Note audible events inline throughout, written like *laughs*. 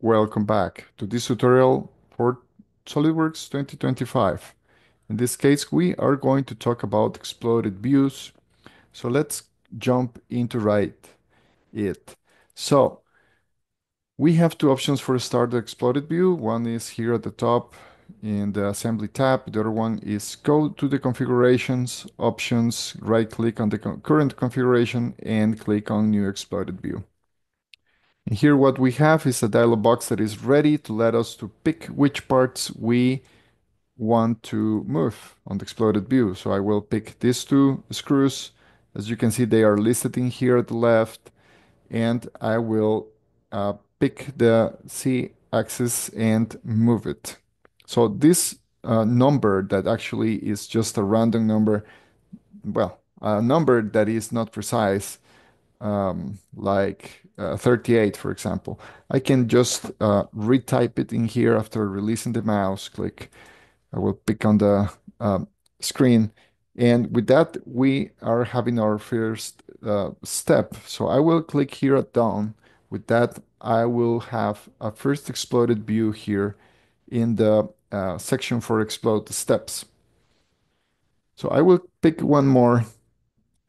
Welcome back to this tutorial for SOLIDWORKS 2025. In this case, we are going to talk about exploded views. So let's jump into write it. So we have two options for start the exploded view. One is here at the top in the assembly tab. The other one is go to the configurations options, right click on the current configuration and click on new exploded view. And here what we have is a dialog box that is ready to let us to pick which parts we want to move on the exploded view. So I will pick these two screws. As you can see, they are listed in here at the left. And I will uh, pick the Z axis and move it. So this uh, number that actually is just a random number, well, a number that is not precise, um, like uh, 38, for example. I can just uh, retype it in here after releasing the mouse click. I will pick on the uh, screen. And with that, we are having our first uh, step. So I will click here at down. With that, I will have a first exploded view here in the uh, section for explode steps. So I will pick one more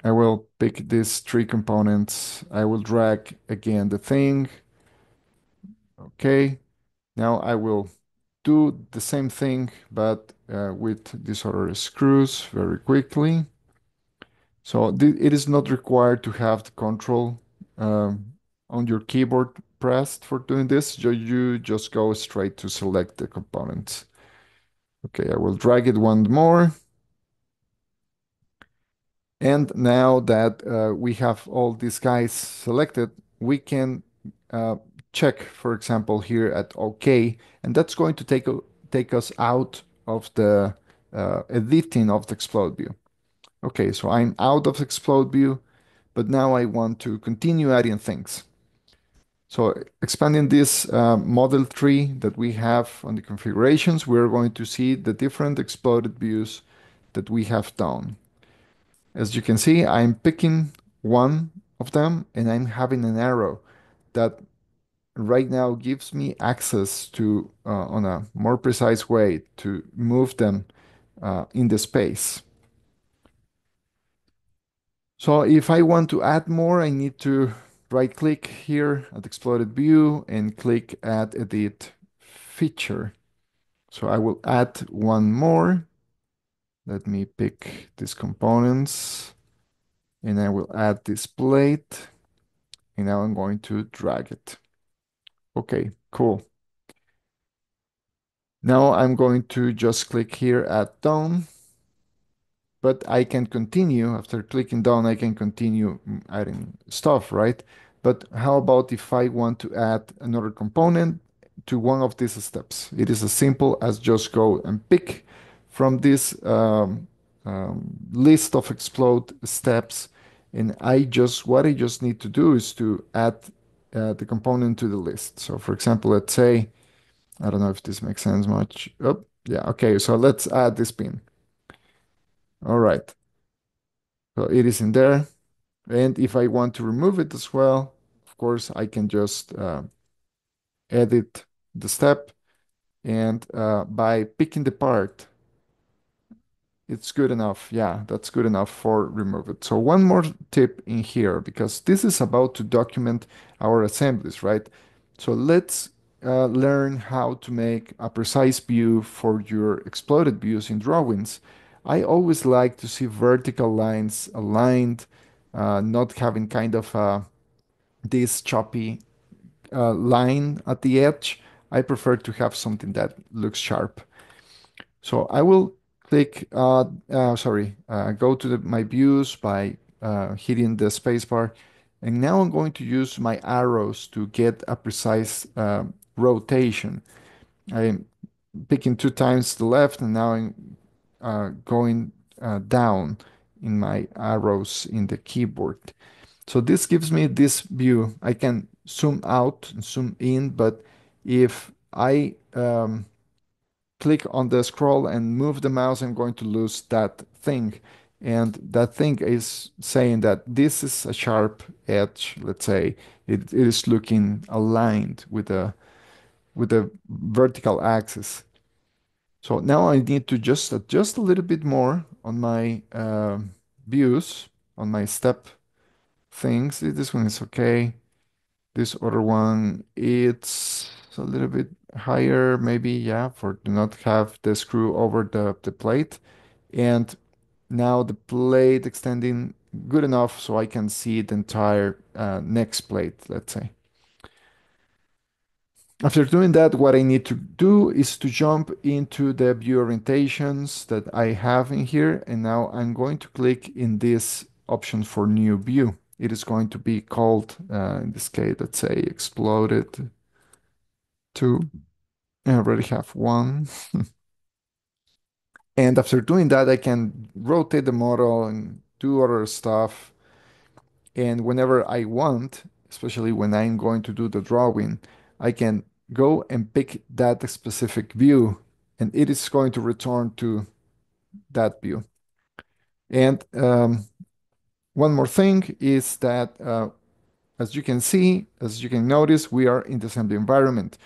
I will pick these three components. I will drag again the thing. Okay. Now I will do the same thing, but uh, with these other screws very quickly. So it is not required to have the control um, on your keyboard pressed for doing this. You, you just go straight to select the components. Okay, I will drag it one more. And now that uh, we have all these guys selected, we can uh, check, for example, here at OK, and that's going to take, take us out of the uh, editing of the explode view. Okay, so I'm out of explode view, but now I want to continue adding things. So expanding this model tree that we have on the configurations, we're going to see the different exploded views that we have done. As you can see, I'm picking one of them and I'm having an arrow that right now gives me access to, uh, on a more precise way, to move them uh, in the space. So if I want to add more, I need to right click here at exploded view and click add edit feature. So I will add one more let me pick these components and I will add this plate and now I'm going to drag it. Okay, cool. Now I'm going to just click here at done, but I can continue after clicking down, I can continue mm, adding stuff, right? But how about if I want to add another component to one of these steps? It is as simple as just go and pick from this um, um, list of explode steps. And I just, what I just need to do is to add uh, the component to the list. So for example, let's say, I don't know if this makes sense much. Oh, yeah, okay, so let's add this pin. All right. So it is in there. And if I want to remove it as well, of course, I can just uh, edit the step. And uh, by picking the part, it's good enough. Yeah, that's good enough for remove it. So one more tip in here, because this is about to document our assemblies, right? So let's uh, learn how to make a precise view for your exploded views in drawings. I always like to see vertical lines aligned, uh, not having kind of uh, this choppy uh, line at the edge. I prefer to have something that looks sharp. So I will click, uh, uh, sorry, uh, go to the, my views by uh, hitting the spacebar. And now I'm going to use my arrows to get a precise uh, rotation. I'm picking two times the left and now I'm uh, going down in my arrows in the keyboard. So this gives me this view. I can zoom out and zoom in, but if I um, click on the scroll and move the mouse, I'm going to lose that thing. And that thing is saying that this is a sharp edge, let's say. It, it is looking aligned with the with the vertical axis. So now I need to just adjust a little bit more on my uh, views, on my step things. This one is okay. This other one, it's a little bit higher, maybe, yeah, for to not have the screw over the, the plate. And now the plate extending good enough so I can see the entire uh, next plate, let's say. After doing that, what I need to do is to jump into the view orientations that I have in here. And now I'm going to click in this option for new view. It is going to be called, uh, in this case, let's say exploded two. I already have one. *laughs* and after doing that, I can rotate the model and do other stuff. And whenever I want, especially when I'm going to do the drawing, I can go and pick that specific view and it is going to return to that view. And um, one more thing is that uh, as you can see, as you can notice, we are in the assembly environment.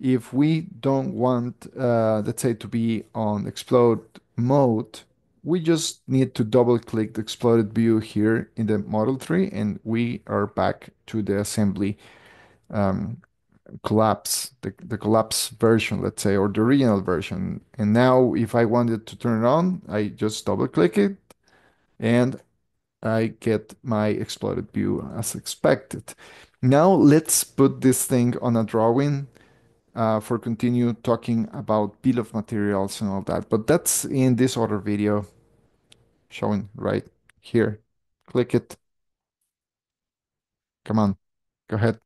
If we don't want, uh, let's say, to be on explode mode, we just need to double click the exploded view here in the model tree and we are back to the assembly um, collapse, the, the collapse version, let's say, or the original version. And now if I wanted to turn it on, I just double click it and I get my exploded view as expected. Now let's put this thing on a drawing uh, for continue talking about bill of materials and all that. But that's in this other video showing right here. Click it. Come on, go ahead.